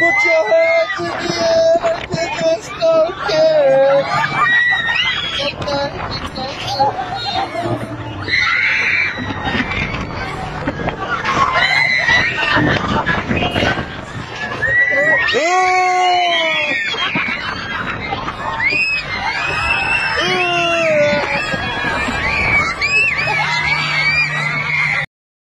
Put your hands in the air and they just don't care. Hey!